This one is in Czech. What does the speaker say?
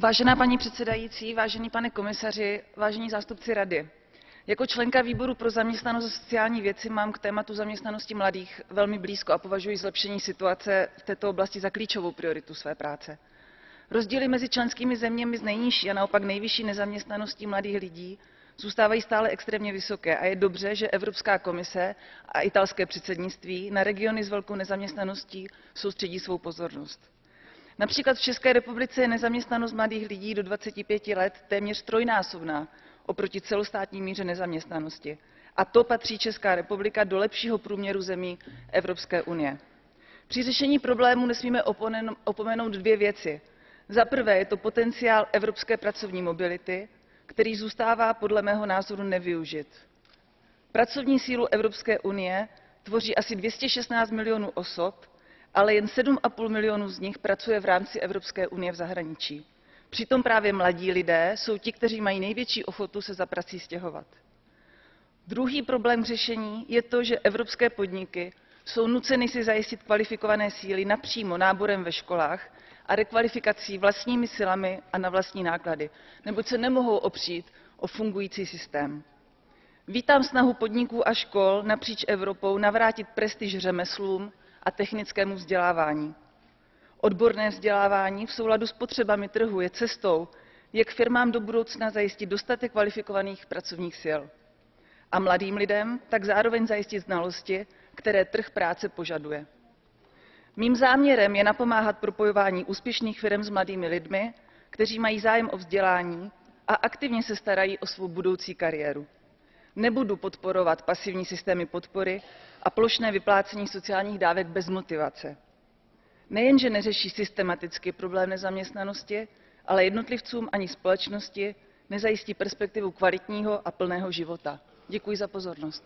Vážená paní předsedající, vážený pane komisaři, vážení zástupci rady. Jako členka výboru pro zaměstnanost a sociální věci mám k tématu zaměstnanosti mladých velmi blízko a považuji zlepšení situace v této oblasti za klíčovou prioritu své práce. Rozdíly mezi členskými zeměmi s nejnižší a naopak nejvyšší nezaměstnaností mladých lidí zůstávají stále extrémně vysoké a je dobře, že Evropská komise a italské předsednictví na regiony s velkou nezaměstnaností soustředí svou pozornost. Například v České republice je nezaměstnanost mladých lidí do 25 let téměř trojnásobná oproti celostátní míře nezaměstnanosti. A to patří Česká republika do lepšího průměru zemí Evropské unie. Při řešení problému nesmíme opomenout dvě věci. Za prvé je to potenciál evropské pracovní mobility, který zůstává podle mého názoru nevyužit. Pracovní sílu Evropské unie tvoří asi 216 milionů osob, ale jen 7,5 milionů z nich pracuje v rámci Evropské unie v zahraničí. Přitom právě mladí lidé jsou ti, kteří mají největší ochotu se za prací stěhovat. Druhý problém řešení je to, že evropské podniky jsou nuceny si zajistit kvalifikované síly napřímo náborem ve školách a rekvalifikací vlastními silami a na vlastní náklady, neboť se nemohou opřít o fungující systém. Vítám snahu podniků a škol napříč Evropou navrátit prestiž řemeslům a technickému vzdělávání. Odborné vzdělávání v souladu s potřebami trhu je cestou, jak firmám do budoucna zajistit dostatek kvalifikovaných pracovních sil. A mladým lidem tak zároveň zajistit znalosti, které trh práce požaduje. Mým záměrem je napomáhat propojování úspěšných firm s mladými lidmi, kteří mají zájem o vzdělání a aktivně se starají o svou budoucí kariéru. Nebudu podporovat pasivní systémy podpory a plošné vyplácení sociálních dávek bez motivace. Nejenže neřeší systematicky problém nezaměstnanosti, ale jednotlivcům ani společnosti nezajistí perspektivu kvalitního a plného života. Děkuji za pozornost.